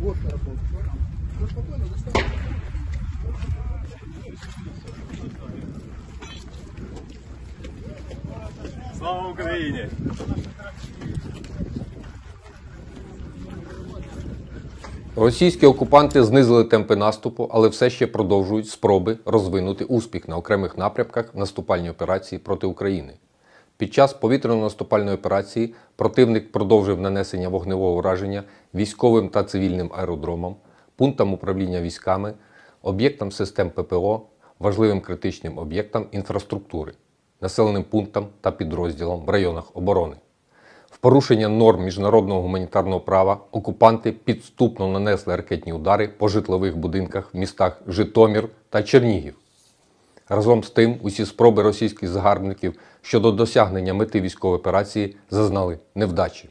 Вот карапон. Ну, спокойно, доставай. Слава Україні! Російські окупанти знизили темпи наступу, але все ще продовжують спроби розвинути успіх на окремих напрямках наступальній операції проти України. Під час повітряно-наступальної операції противник продовжив нанесення вогневого ураження військовим та цивільним аеродромам, пунктам управління військами, об'єктам систем ППО, важливим критичним об'єктам інфраструктури, населеним пунктам та підрозділам в районах оборони. В порушення норм міжнародного гуманітарного права окупанти підступно нанесли ракетні удари по житлових будинках в містах Житомир та Чернігів. Разом з тим, усі спроби російських загарбників щодо досягнення мети військової операції зазнали невдачі.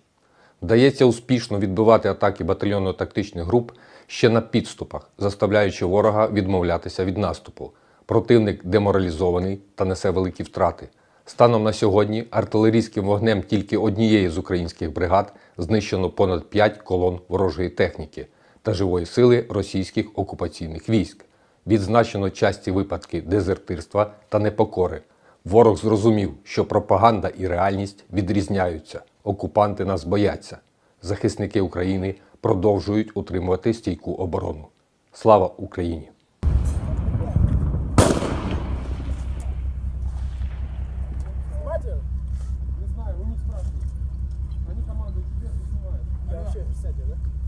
Вдається успішно відбивати атаки батальйонно-тактичних груп ще на підступах, заставляючи ворога відмовлятися від наступу. Противник деморалізований та несе великі втрати. Станом на сьогодні артилерійським вогнем тільки однієї з українських бригад знищено понад 5 колон ворожої техніки та живої сили російських окупаційних військ відзначено часті випадки дезертирства та непокори. Ворог зрозумів, що пропаганда і реальність відрізняються, окупанти нас бояться. Захисники України продовжують утримувати стійку оборону. Слава Україні! Не